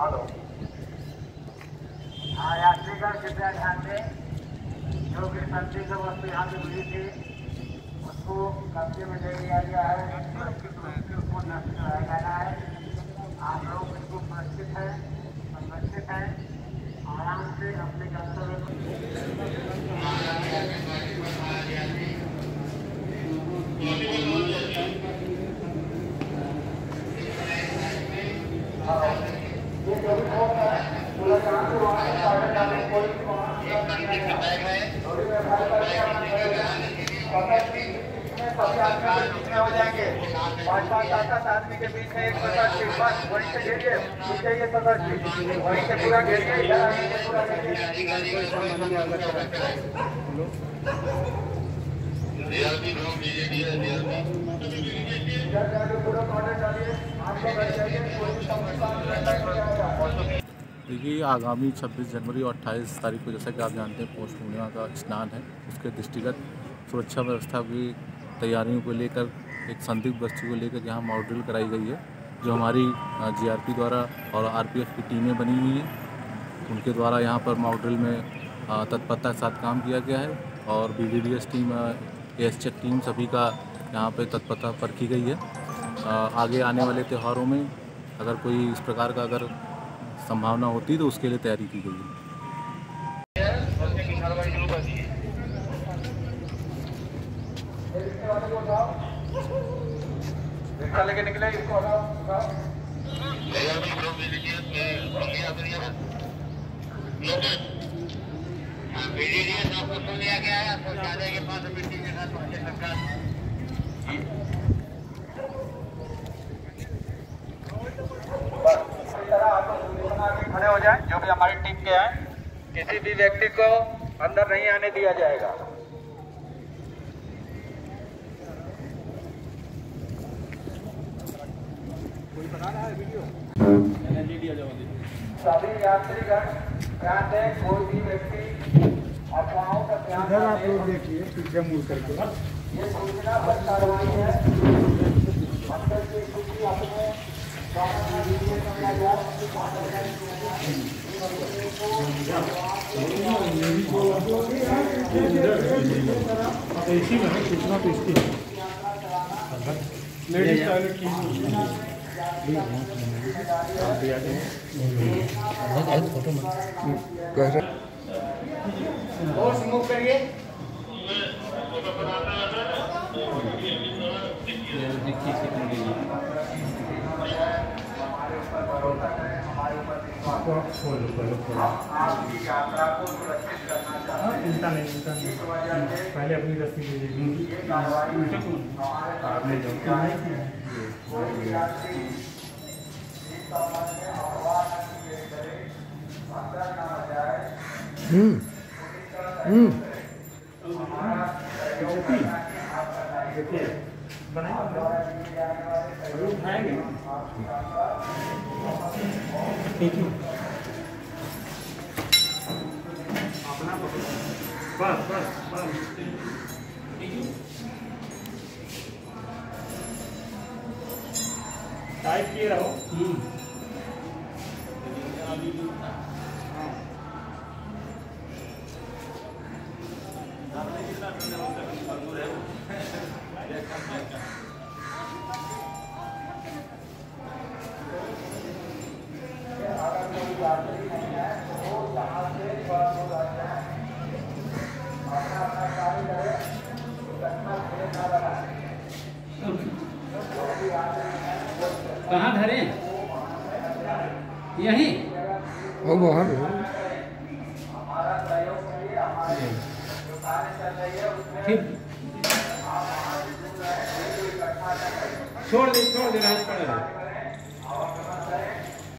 Hello. हाँ यात्रीगण कृपया ध्यान दें। जो कि संदिग्ध वस्तु यहाँ पे मिली थी, उसको कब्जे में ले लिया गया है। उसको नष्ट कराया जाना है। आप लोग बिल्कुल सुरक्षित हैं, संरक्षित हैं। आराम से अपने गंतव्य को Thank you. के बीच में हो जाएँगे पाँच पाँच सात सात आदमी के बीच में एक पचास फीट बस वहीं से घेरिए पीछे ये पचास फीट वहीं से पूरा घेरिए इधर आगे से पूरा इधर पूरा ऑर्डर डालिए आप बैठ जाइए कोई भी समस्या नहीं आएगा देखिए आगामी 26 जनवरी और 28 तारीख को जैसा कि आप जानते हैं पौष पूर्णिमा का स्नान है। उसके दृष्टिगत सुरक्षा व्यवस्था की तैयारियों को लेकर, एक संदिग्ध वस्तु को लेकर यहाँ मॉडल कराई गई है, जो हमारी जीआरपी द्वारा और आरपीएफ की टीमें बनी हुई हैं। उनके द्वारा यहाँ पर मॉडल में तत्परता के साथ काम किया गया है और बी टीम एस टीम सभी का यहाँ पे तत्परता परखी गई है। आगे आने वाले त्योहारों में अगर कोई इस प्रकार का अगर संभावना होती तो उसके लिए तैयारी की गई है। लेके निकले इसको हटाओ हटाओ बस इसी तरह आप लोग दूरी बना के खड़े हो भी हमारी टीम के हैं? किसी भी व्यक्ति को अंदर नहीं आने दिया जाएगा। सभी यात्रीगण ध्यान दें कोई भी व्यक्ति अफवाहों का ध्यान इधर आप लोग देखिए पीछे मुड़ करके। ये सूचना पर कार्रवाई है। अंदर की स्थिति अपने इसी में है सूचना तो इसकी लेडीज़ टॉयलेट की फोर्स मूव करिए हमारे ऊपर भरोसा करें हमारे ऊपर विश्वास करें। आपकी यात्रा को सुरक्षित करना चाहते हाँ, हैं इस वजह से पहले अपनी रस्सी ले लीजिए ये कार्रवाई हमारे आपने जो कोई भी यात्री इस संबंध में अफवाह न किए करे अंदर न आ जाए हमारा सहयोग करना है ठीक है बस बस। बस टाइप किए रहो। नहीं है। कहाँ धरे? यहीं? हमारा सहयोग करिए छोड़ दे छोड़ दे राज पड़ा